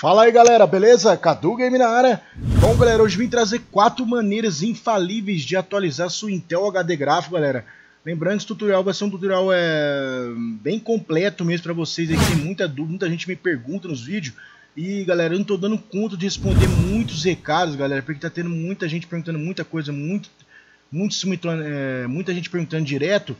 Fala aí galera, beleza? Cadu Game na área. Bom galera, hoje vim trazer quatro maneiras infalíveis de atualizar sua Intel HD gráfico, galera. Lembrando que esse tutorial vai ser um tutorial é, bem completo mesmo para vocês. Aqui tem muita dúvida, muita gente me pergunta nos vídeos. E galera, eu não tô dando conta de responder muitos recados, galera, porque tá tendo muita gente perguntando muita coisa, muito, muito, é, muita gente perguntando direto.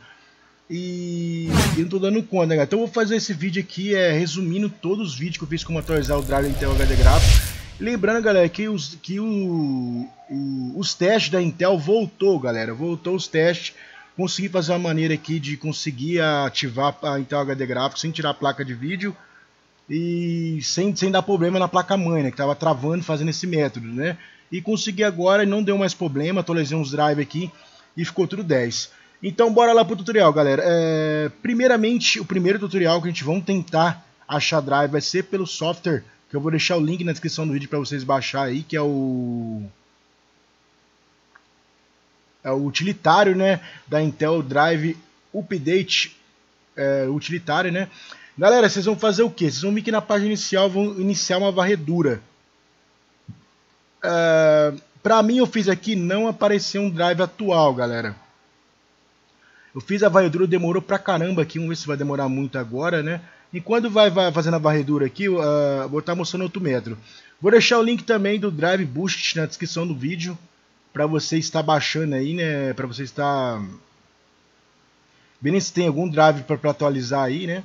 E eu não tô dando conta, né, galera? Então eu vou fazer esse vídeo aqui, é, resumindo todos os vídeos que eu fiz como atualizar o drive Intel HD gráfico. Lembrando, galera, que, os, que o, o, os testes da Intel voltou, galera. Voltou os testes. Consegui fazer uma maneira aqui de conseguir ativar a Intel HD gráfico sem tirar a placa de vídeo. E sem, sem dar problema na placa mãe, né? Que tava travando fazendo esse método, né? E consegui agora e não deu mais problema. Atualizei uns drive aqui e ficou tudo 10. Então bora lá pro tutorial, galera. É, primeiramente, o primeiro tutorial que a gente vai tentar achar drive vai ser pelo software, que eu vou deixar o link na descrição do vídeo para vocês baixar aí, que é o é o utilitário, né, da Intel Drive Update é, utilitário, né? Galera, vocês vão fazer o que? Vocês vão vir aqui na página inicial, vão iniciar uma varredura. É, para mim, eu fiz aqui não aparecer um drive atual, galera. Eu fiz a varredura, demorou pra caramba aqui, vamos ver se vai demorar muito agora, né? E quando vai, vai fazendo a varredura aqui, uh, vou estar mostrando outro metro. Vou deixar o link também do Drive Boost na descrição do vídeo, para você estar baixando aí, né? Para você estar vendo se tem algum drive para atualizar aí, né?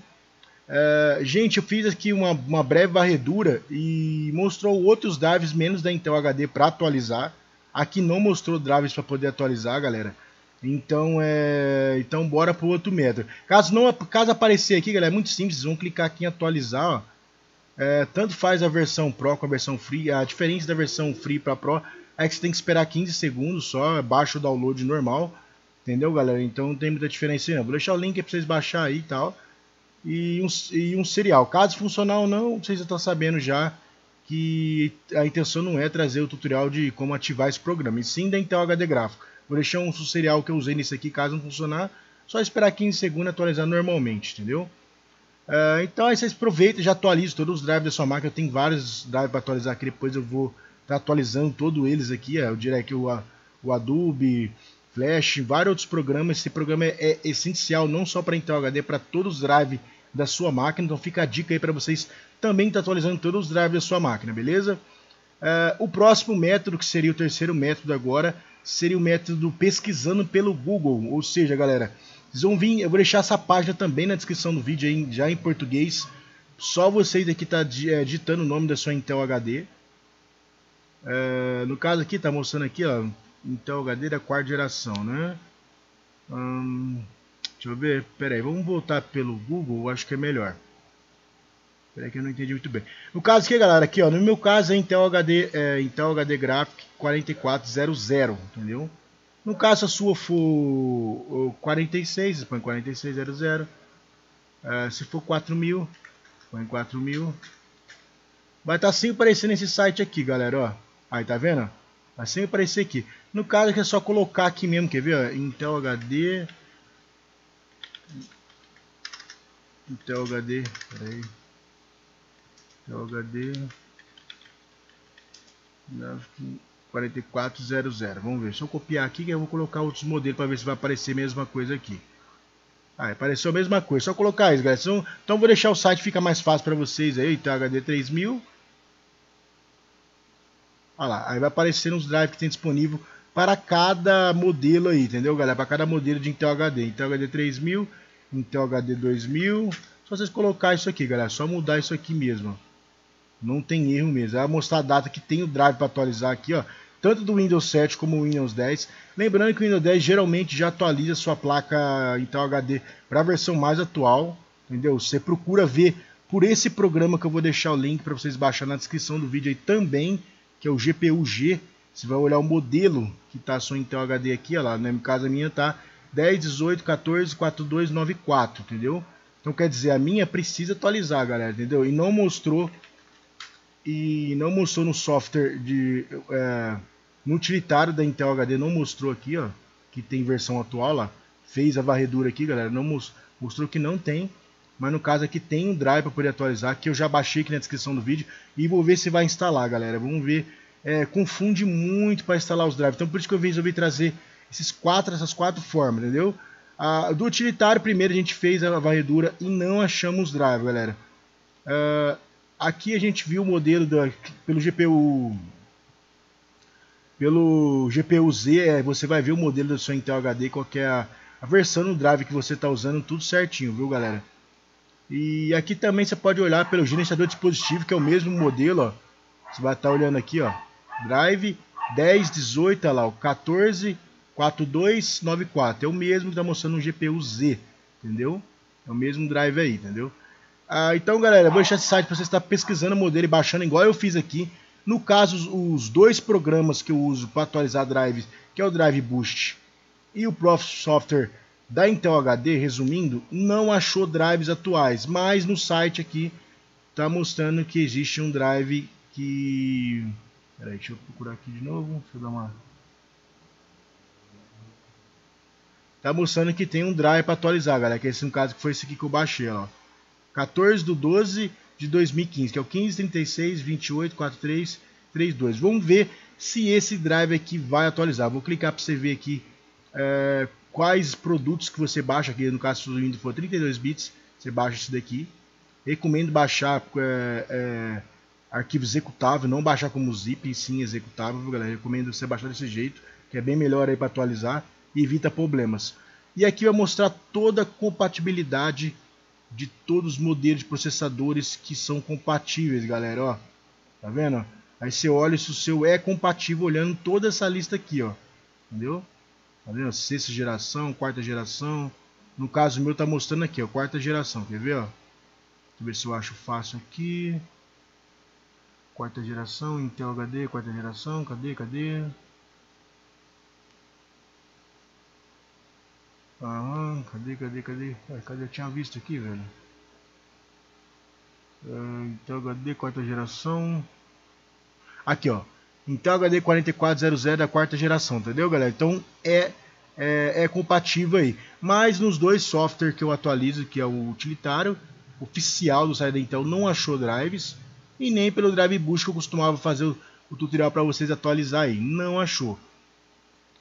Uh, gente, eu fiz aqui uma, uma breve varredura e mostrou outros drives menos da Intel HD para atualizar. Aqui não mostrou drives para poder atualizar, galera. Então, é, então bora pro outro método. Caso não, caso aparecer aqui, galera, é muito simples. Vão clicar aqui em atualizar. Ó. É, tanto faz a versão Pro com a versão Free. A diferença da versão Free para Pro é que você tem que esperar 15 segundos só, baixa o download normal. Entendeu, galera? Então não tem muita diferença não. Vou deixar o link para vocês baixar aí e tal. E um, e um serial. Caso funcionar ou não, vocês já estão sabendo já que a intenção não é trazer o tutorial de como ativar esse programa, e sim da Intel HD gráfico. Vou deixar um serial que eu usei nesse aqui, caso não funcionar, só esperar 15 segundos atualizar normalmente, entendeu? Uh, então aí vocês aproveitam já atualizam todos os drives da sua máquina. Eu tenho vários drives para atualizar aqui, depois eu vou estar tá atualizando todos eles aqui. Eu diria que o, o Adobe, Flash, vários outros programas. Esse programa é, essencial não só para Intel HD, para todos os drives da sua máquina. Então fica a dica aí para vocês também estar tá atualizando todos os drives da sua máquina, beleza? Uh, o próximo método, que seria o terceiro método agora, seria o método pesquisando pelo Google. Ou seja, galera, vocês vão vir, eu vou deixar essa página também na descrição do vídeo aí, já em português. Só vocês aqui tá é, digitando o nome da sua Intel HD. É, no caso aqui, tá mostrando aqui, ó, Intel HD da quarta geração, né? Hum, deixa eu ver, pera aí, vamos voltar pelo Google, acho que é melhor. Peraí que eu não entendi muito bem. No caso aqui, galera, aqui ó, no meu caso é Intel HD, é, Intel HD Graphic 4400, entendeu? No caso a sua for 46, você põe 4600. Uh, se for 4000, põe 4000. Vai estar tá sempre aparecendo esse site aqui, galera, ó. Aí, tá vendo? Vai sempre aparecer aqui. No caso aqui é só colocar aqui mesmo, quer ver? Intel HD... Intel HD, peraí. HD 4400. Vamos ver. Se eu copiar aqui, eu vou colocar outros modelos para ver se vai aparecer a mesma coisa aqui. Ah, apareceu a mesma coisa. Só colocar isso, galera. Então, então vou deixar o site ficar mais fácil para vocês aí. Então, HD 3000. Olha lá. Aí vai aparecer os drives que tem disponível para cada modelo aí, entendeu, galera? Para cada modelo de Intel HD. Intel HD 3000, Intel HD 2000. Só vocês colocar isso aqui, galera. Só mudar isso aqui mesmo. Não tem erro mesmo. Vai mostrar a data que tem o drive para atualizar aqui, ó. Tanto do Windows 7 como o Windows 10. Lembrando que o Windows 10 geralmente já atualiza sua placa Intel HD para a versão mais atual. Entendeu? Você procura ver por esse programa que eu vou deixar o link para vocês baixar na descrição do vídeo aí também, que é o GPU-G. Você vai olhar o modelo que está a sua Intel HD aqui, ó lá, no caso a minha tá 10, 18, 14, 4294, entendeu? Então quer dizer, a minha precisa atualizar, galera, entendeu? E não mostrou e não mostrou no software de é, no utilitário da Intel HD não mostrou aqui, ó, que tem versão atual lá. fez a varredura aqui, galera, não mostrou que não tem. Mas no caso aqui tem um drive para poder atualizar, que eu já baixei aqui na descrição do vídeo. E vou ver se vai instalar, galera. Vamos ver. É, confunde muito para instalar os drives. Então por isso que eu resolvi trazer esses quatro, essas quatro formas, entendeu? Ah, do utilitário, primeiro a gente fez a varredura e não achamos drive, galera. Ah, aqui a gente viu o modelo da, pelo GPU pelo GPU Z, é, você vai ver o modelo do seu Intel HD, qual é a, a versão do drive que você está usando, tudo certinho, viu galera? E aqui também você pode olhar pelo gerenciador dispositivo, que é o mesmo modelo, ó. Você vai estar tá olhando aqui, ó. Drive 10, 18, olha lá, o 14, 4294. É o mesmo que está mostrando no GPU Z, entendeu? É o mesmo drive aí, entendeu? Ah, então, galera, vou deixar esse site para você estar pesquisando o modelo e baixando, igual eu fiz aqui. No caso, os dois programas que eu uso para atualizar drives, que é o Drive Boost e o Prof Software da Intel HD, resumindo, não achou drives atuais, mas no site aqui está mostrando que existe um drive que... Peraí, deixa eu procurar aqui de novo, deixa eu dar uma... Tá mostrando que tem um drive para atualizar, galera, que esse no caso que foi esse aqui que eu baixei, ó. 14 do 12 de 2015, que é o 1536 28 43 32. Vamos ver se esse drive aqui vai atualizar. Vou clicar para você ver aqui é, quais produtos que você baixa aqui. No caso, se o Windows for 32 bits, você baixa esse daqui. Recomendo baixar é, é, arquivo executável, não baixar como zip, sim executável, galera. Recomendo você baixar desse jeito, que é bem melhor aí para atualizar e evita problemas. E aqui vai mostrar toda a compatibilidade de todos os modelos de processadores que são compatíveis, galera, ó. Tá vendo? Aí você olha se o seu é compatível olhando toda essa lista aqui, ó. Entendeu? Tá vendo? Sexta geração, quarta geração. No caso meu tá mostrando aqui, ó, quarta geração. Quer ver, ó? Deixa eu ver se eu acho fácil aqui. Quarta geração, Intel HD, quarta geração. Cadê, cadê? Aham, cadê, cadê, cadê? cadê? Eu tinha visto aqui, velho. Uh, Intel HD quarta geração. Aqui, ó. Intel HD 4400 da quarta geração, entendeu, galera? Então é, é, é compatível aí. Mas nos dois softwares que eu atualizo, que é o utilitário, oficial do site da Intel, não achou drives. E nem pelo Drive Boost que eu costumava fazer o, o tutorial para vocês atualizar aí. Não achou.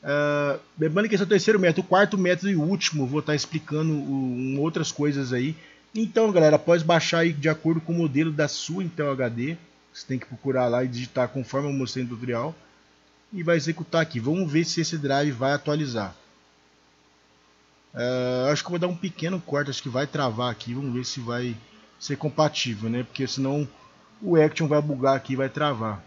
Uh, que esse é o terceiro método, o quarto método e último, vou estar tá explicando um, outras coisas aí. Então, galera, após baixar aí de acordo com o modelo da sua Intel HD, você tem que procurar lá e digitar conforme eu mostrei no tutorial e vai executar aqui. Vamos ver se esse drive vai atualizar. Uh, acho que vou dar um pequeno corte, acho que vai travar aqui. Vamos ver se vai ser compatível, né? Porque senão o Action vai bugar aqui e vai travar.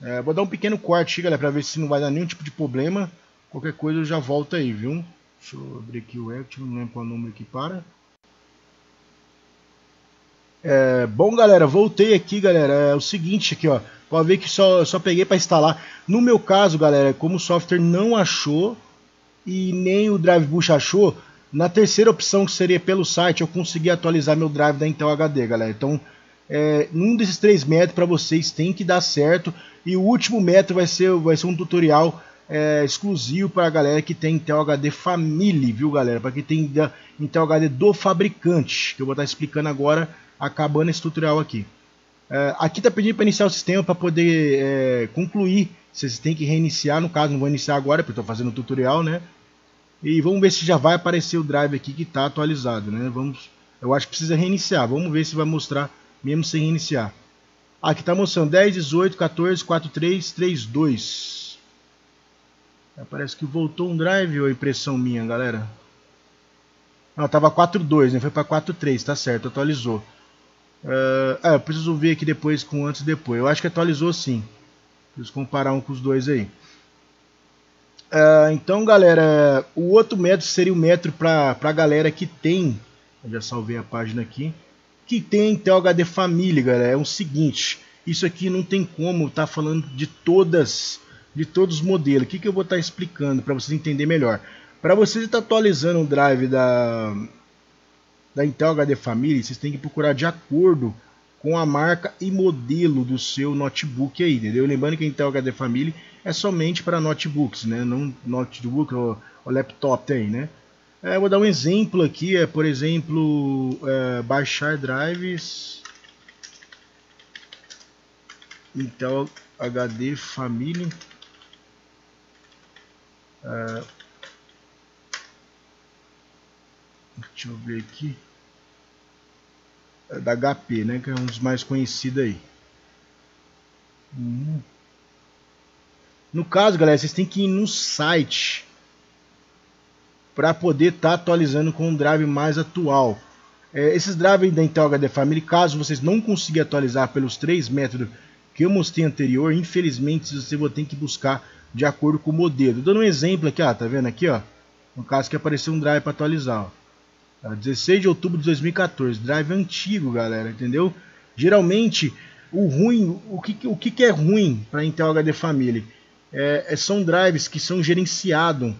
É, vou dar um pequeno corte, galera, para ver se não vai dar nenhum tipo de problema. Qualquer coisa eu já volto aí, viu? Deixa eu abrir aqui o Action, não lembro qual número que para. É, bom, galera, voltei aqui, galera. É o seguinte aqui, ó. Pode ver que só, só peguei para instalar. No meu caso, galera, como o software não achou e nem o Drive achou, na terceira opção, que seria pelo site, eu consegui atualizar meu drive da Intel HD, galera. Então, é, um desses três métodos para vocês tem que dar certo. E o último método vai ser, vai ser um tutorial é, exclusivo para a galera que tem Intel HD Family, viu galera? Para quem tem Intel HD do fabricante, que eu vou estar explicando agora, acabando esse tutorial aqui. É, aqui está pedindo para iniciar o sistema para poder é, concluir. Vocês têm que reiniciar, no caso não vou iniciar agora, porque estou fazendo o tutorial, né? E vamos ver se já vai aparecer o drive aqui que está atualizado, né? Vamos, eu acho que precisa reiniciar. Vamos ver se vai mostrar mesmo sem iniciar. Aqui está mostrando 10, 18, 14, 43, 32. Parece que voltou um drive ou impressão minha, galera? Não, tava 4.2, né? Foi para 4.3, tá certo, atualizou. Uh, é, eu preciso ver aqui depois com antes e depois. Eu acho que atualizou sim. Preciso comparar um com os dois aí. Uh, então, galera, o outro método seria o método para a galera que tem. Eu já salvei a página aqui que tem Intel HD Família, galera, é o seguinte, isso aqui não tem como estar tá falando de todas, de todos os modelos. O que, que eu vou estar tá explicando para vocês entenderem melhor? Para vocês estar atualizando o drive da, da Intel HD Família, vocês têm que procurar de acordo com a marca e modelo do seu notebook aí, entendeu? Lembrando que a Intel HD Family é somente para notebooks, né? Não notebook ou, ou laptop tem, né? É, vou dar um exemplo aqui, é por exemplo, é, baixar drives Intel HD Family é, deixa eu ver aqui é da HP, né, que é um dos mais conhecidos aí. Hum. No caso, galera, vocês têm que ir no site para poder estar tá atualizando com um drive mais atual. É, esses drives da Intel HD Family, caso vocês não consigam atualizar pelos três métodos que eu mostrei anterior, infelizmente você vai ter que buscar de acordo com o modelo. Dando um exemplo aqui, ó, tá vendo aqui, ó? No caso que apareceu um drive para atualizar, ó. 16 de outubro de 2014, drive antigo, galera, entendeu? Geralmente, o ruim, o que, o que é ruim para Intel HD Family? É, é, são drives que são gerenciados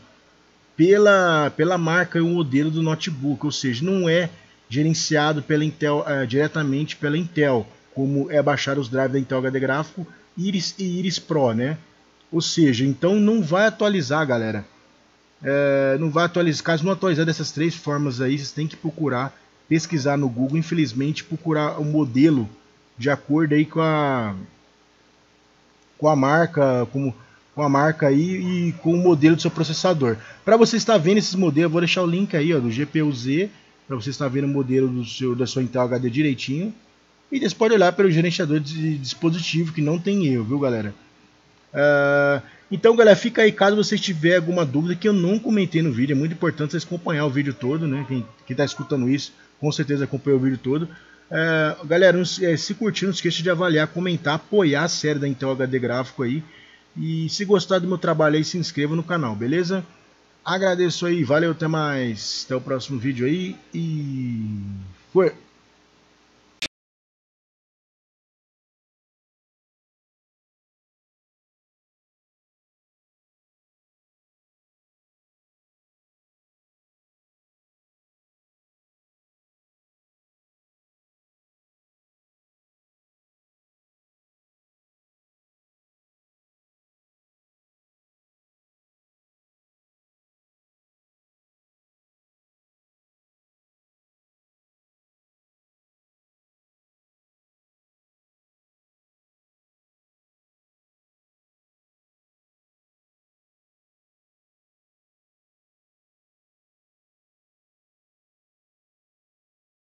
pela, pela marca e o modelo do notebook, ou seja, não é gerenciado pela Intel, é, diretamente pela Intel, como é baixar os drives da Intel HD Gráfico Iris e Iris Pro, né? Ou seja, então não vai atualizar, galera é, não vai atualizar. Caso não atualizar dessas três formas aí, vocês têm que procurar, pesquisar no Google, infelizmente, procurar o um modelo de acordo aí com a com a marca, com, com a marca aí e com o modelo do seu processador. Para você estar vendo esses modelos, vou deixar o link aí ó, do GPU-Z, para você estar vendo o modelo do seu, da sua Intel HD direitinho. E você pode olhar pelo gerenciador de dispositivo, que não tem erro, viu galera? Uh, então, galera, fica aí caso você tiver alguma dúvida que eu não comentei no vídeo. É muito importante vocês acompanhar o vídeo todo, né? Quem, está escutando isso, com certeza acompanhou o vídeo todo. É, galera, é, se curtir, não esqueça de avaliar, comentar, apoiar a série da Intel HD Gráfico aí. E se gostar do meu trabalho aí, se inscreva no canal, beleza? Agradeço aí, valeu, até mais. Até o próximo vídeo aí e... Foi!